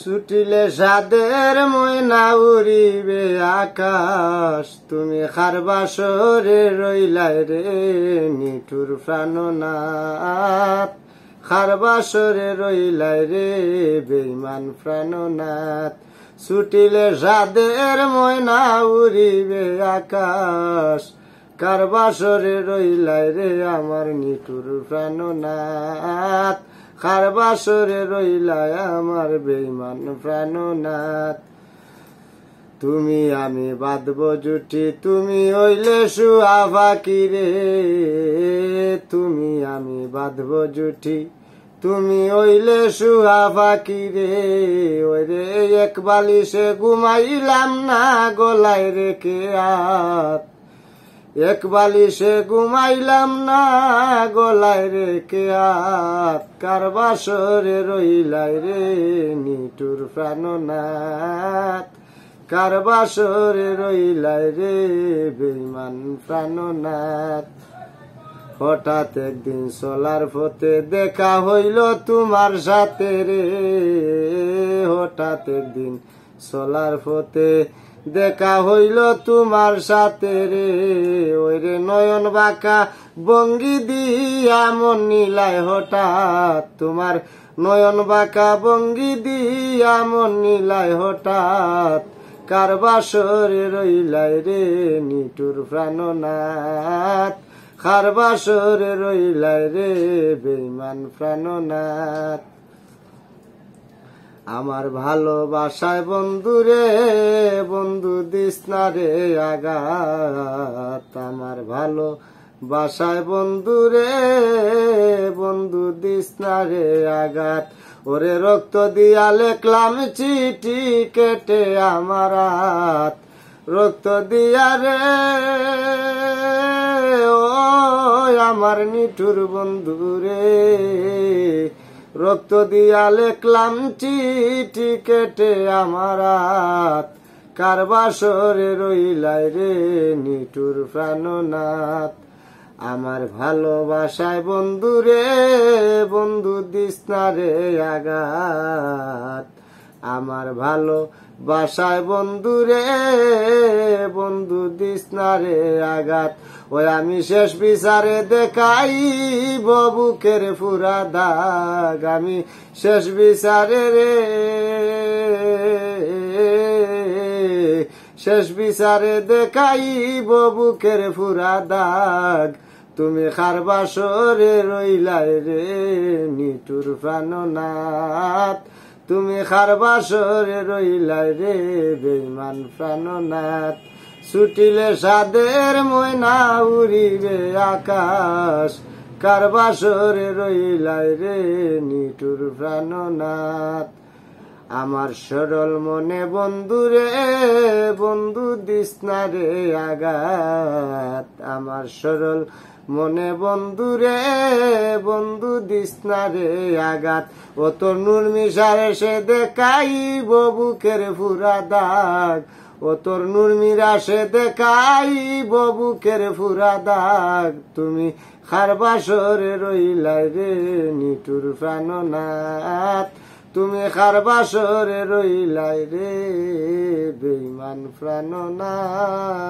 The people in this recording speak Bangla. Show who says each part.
Speaker 1: ছুটিলে সাদের ময়না উড়িবে আকাশ, তুমি খারবাসরে রইলাই রে, নিঠুর প্রাণনাথ। খারবাসরে রইলাই রে বেইমান প্রাণনাথ। ছুটিলে সাদের ময়না উড়িবে আকাশ কারবাসরে রইলাই রে, আমার নিঠুর প্রাণনাথ। খারবাসরে রইলাই আমার বেইমান প্রাণনাথ তুমি আমি বাঁধব জুটি, তুমি হইলে শুয়া ফাঁকি রে? তুমি আমি বাঁধব জুটি, তুমি হইলে শুয়া ফাঁকি রে? ওই রে, এক বালিশে ঘুমাইলাম না গলায় রেখে আত এক বালিশে ঘুমাইলাম না, গলায় রেখে আত কার বাসরে রইলাই রে নিটুর প্রাণনাথ কার বাসরে রইলাই রে বেইমান প্রাণনাথ হঠাৎ একদিন সোলার পথে দেখা হইল তোমার সাথে রে, হঠাৎ একদিন সোলার পথে দেখা হইল তোমার সাথে রে। ওই রে নয়ন বাঁকা বঙ্গি দিয়া মন নিলাই হঠাৎ। তোমার নয়ন বাঁকা বঙ্গি দিয়া মন নিলাই হঠাৎ। কার বাসরে রইলাই রে নিটুর প্রাণনাথ? খার বাসরে রইলাই রে বেইমান প্রাণনাথ? আমার ভালোবাসায় বন্ধু রে, বন্ধু দিস না রে আঘাত। আমার ভালো বাসায় বন্ধু রে, বন্ধু দিস না রে আঘাত। ওরে রক্ত দিয়া লেখলাম চিঠি কেটে আমার রক্ত দিয়া রে ও আমার নিঠুর বন্ধু রে। রক্ত দিয়া লেখলাম চিঠি কেটে আমার কারবাসরে রইলাই রে নিটুর প্রাণনাথ? আমার ভালোবাসায় বন্ধু রে বন্ধু দিস না রে আঘাত। আমার ভালো বাসায় বন্ধু রে, বন্ধু দিস না রে আঘাত। ওই আমি শেষ বিচারে দেখাই বুকের ফুরা দাগ। আমি শেষ বিচারে রে, শেষ বিচারে দেখাই বুকের ফুরা দাগ। তুমি খারবাসরে রইলাই রে নিটুর প্রাণনাথ। তুমি খারবাসরে রইলাই রে বেইমান প্রাণনাথ। ছুটিলে সাদের ময়না উড়িবে আকাশ। কারবাসরে রইলাই রে নিটুর প্রাণনাথ। আমার সরল মনে বন্ধু রে বন্ধু দিস না রে আঘাত। আমার সরল মনে বন্ধু রে বন্ধু দিস না রে ও তো নুর মিশার সে দেখাই বুকের ফুরা দাগ। ও তোর নুরমিরা সে দেখাই বুকের ফুরা দাগ। তুমি খারবাসরে রইলাই রে নিটুর প্রাণনাথ। তুমি খারবাসরে রইলাই রে বেইমান প্রাণনাথ